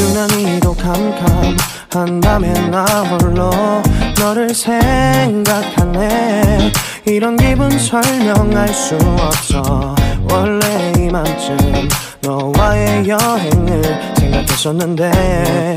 유난히도 캄캄한다면 나 홀로 너를 생각하네? 이런 기분 설명할 수 없어. 원래 이맘쯤 너와의 여행을 생각했었는데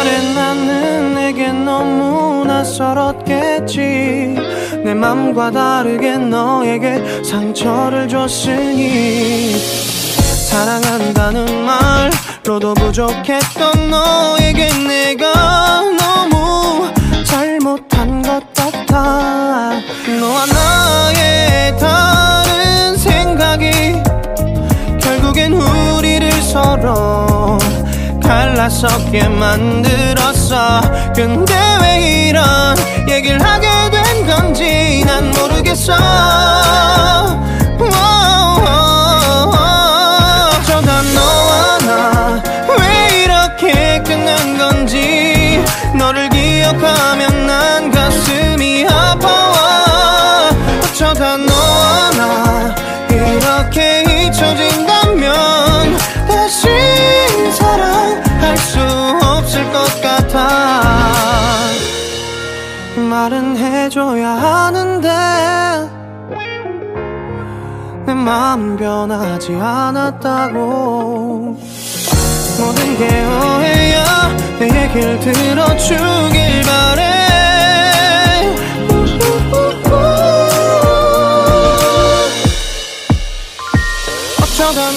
그날의 나는 내게 너무 낯설었겠지. 내 맘과 다르게 너에게 상처를 줬으니. 사랑한다는 말로도 부족했던 너에게 내가 너무 잘못한 것 같아. 너와 나의 갈라서게 만들었어. 근데 왜 이런 얘기를 하게 된 건지 난 모르겠어. 어쩌다 너와 나 말은 해줘야 하는데 내 마음 변하지 않았다고. 모든 게 오해야 내 얘길 들어주길 바래. 어쩌다